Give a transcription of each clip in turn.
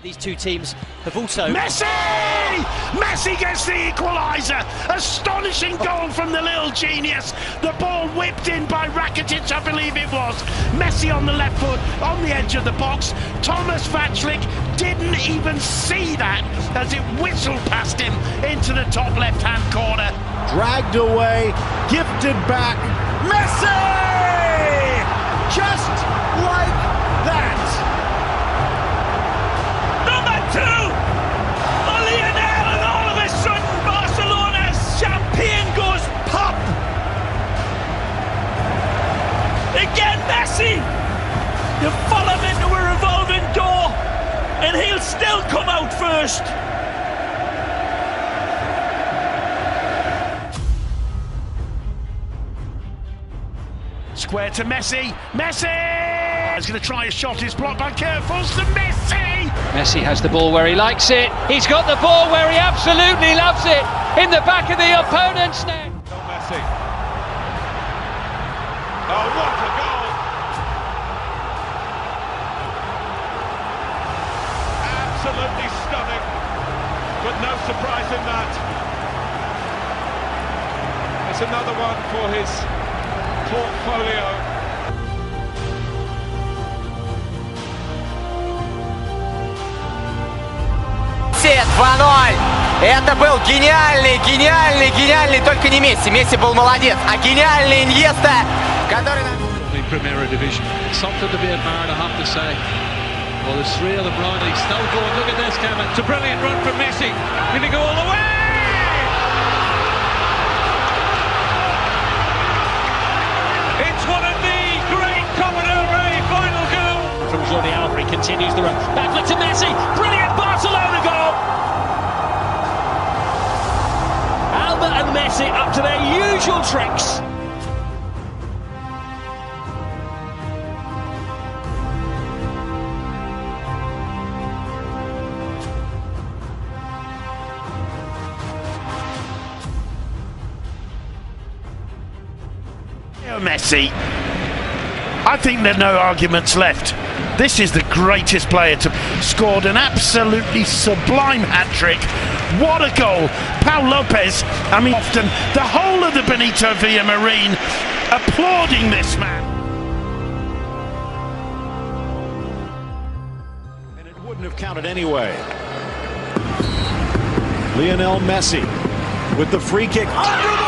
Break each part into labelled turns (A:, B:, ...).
A: These two teams have also.
B: Messi! Messi gets the equaliser. Astonishing goal from the little genius. The ball whipped in by Rakitic, I believe it was. Messi on the left foot, on the edge of the box. Thomas Vaclik didn't even see that as it whistled past him into the top left hand corner.
C: Dragged away, gifted back. Messi!
B: Messi! You follow him into a revolving door, and he'll still come out first. Square to Messi. Messi! Ah, he's going to try a shot. He's blocked by Careful to Messi!
D: Messi has the ball where he likes it. He's got the ball where he absolutely loves it. In the back of the opponent's net.
E: No surprise in that. It's another one for his portfolio.
F: Месси 2-0. Это был гениальный, гениальный, гениальный, только не Месси. Месси был молодец, а гениальный Иньеста, который...
G: The Primera Division. Something to be admired, I have to say. Well, there's three of them right. Still going. Look at this, Kevin. It's a brilliant run from Messi. Going to go all the way. It's one of the great Copa del Rey final goals.
A: From Jordi Alba, continues the run. Back to Messi. Brilliant Barcelona goal. Alba and Messi up to their usual tricks.
B: Messi. I think there are no arguments left. This is the greatest player to scored an absolutely sublime hat trick. What a goal! Pau Lopez, I mean, often the whole of the Benito Villamarin applauding this man.
C: And it wouldn't have counted anyway. Lionel Messi with the free kick under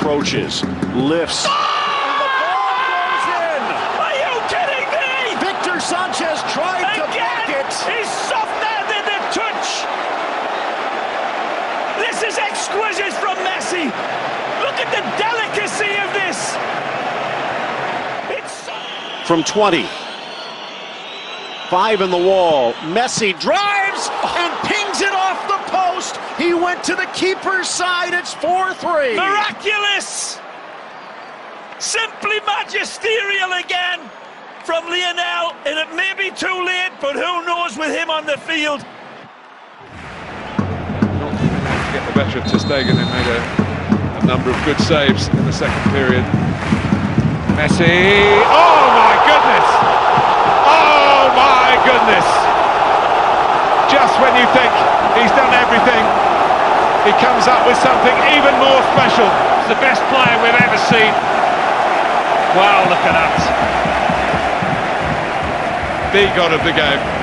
C: Approaches, lifts. And the ball goes in.
B: Are you kidding me?
C: Victor Sanchez tried to block it.
B: he's soft-handed the touch. This is exquisite from Messi. Look at the delicacy of this. It's so-
C: from 20. Five in the wall. Messi drives and oh, pings it off the post. He went to the keeper's side. It's 4 3.
B: miraculous. Simply magisterial again from Lionel, and it may be too late, but who knows with him on the field.
E: Not to get the better of Ter Stegen and made a, a number of good saves in the second period. Messi, oh my goodness! Oh my goodness! Just when you think he's done everything, he comes up with something even more special.
G: It's the best player we've ever seen.
E: Wow, look at that! Big god of the game.